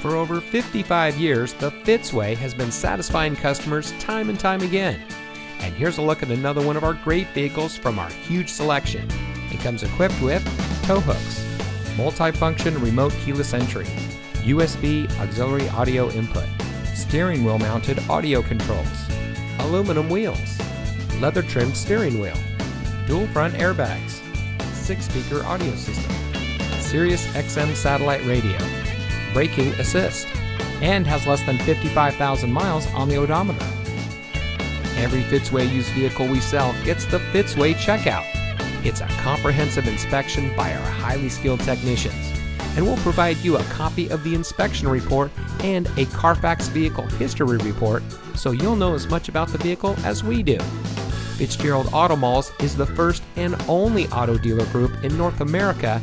For over 55 years, the Fitzway has been satisfying customers time and time again. And here's a look at another one of our great vehicles from our huge selection. It comes equipped with tow hooks, multifunction remote keyless entry, USB auxiliary audio input, steering wheel mounted audio controls, aluminum wheels, leather trimmed steering wheel, dual front airbags, six speaker audio system, Sirius XM satellite radio, braking assist, and has less than 55,000 miles on the odometer. Every Fitzway used vehicle we sell gets the Fitzway checkout. It's a comprehensive inspection by our highly skilled technicians, and we'll provide you a copy of the inspection report and a Carfax vehicle history report so you'll know as much about the vehicle as we do. Fitzgerald Auto Malls is the first and only auto dealer group in North America